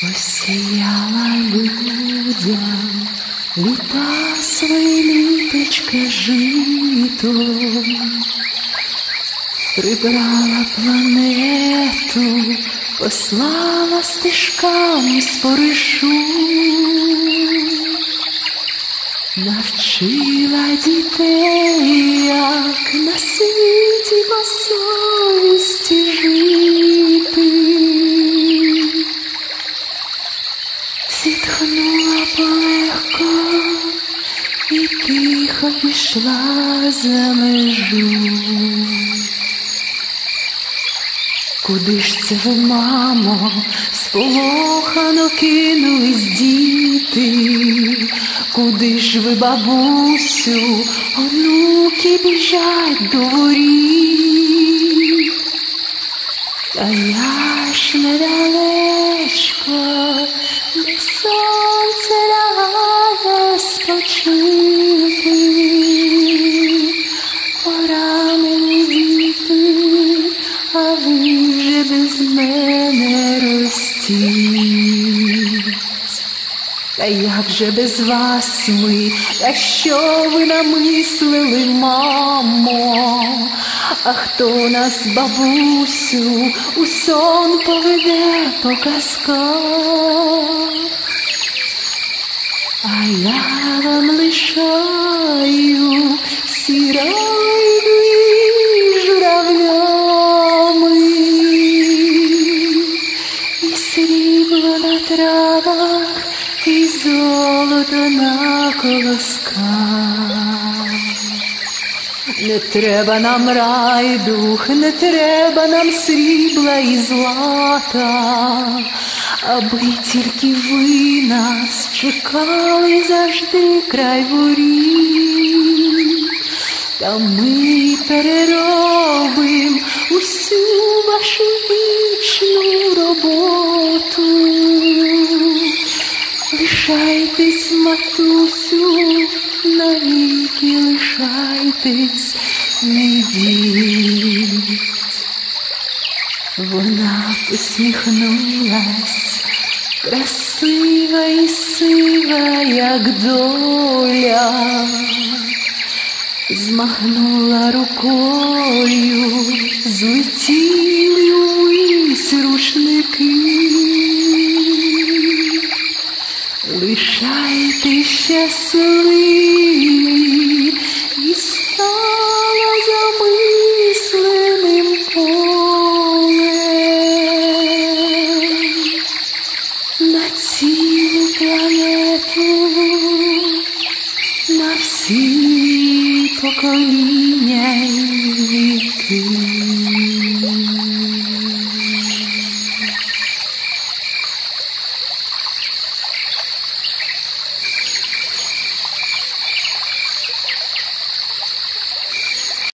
Посіяла людям літа свої літочка житом, прибрала планету, послала стежками споришу, навчила дітей, як на світі по совісті жити. І тихо пішла за межу. Куди ж це ви, мамо, сполохано кинулись діти? Куди ж ви, бабусю, онуки біжать до воріт? А я ж недалечко, спочити, діти, а ви вже без мене ростіть. Та як же без вас ми, та що ви намислили, мамо? А хто нас, бабусю, у сон поведе по казках? А я вам лишаю сірою і журавлями, і срібло на травах, і золото на колосках. Не треба нам райдух, не треба нам срібла і злата, аби тільки ви нас чекали завжди край воріт. Та ми переробим усю вашу вічну роботу. Лишайтесь, матусю, навіки лишайтесь, не йдіть. Вона посміхнулась, красива і сива, як доля, змахнула рукою, злетіли увесь рушники. Лишайте щасливі. ひとかに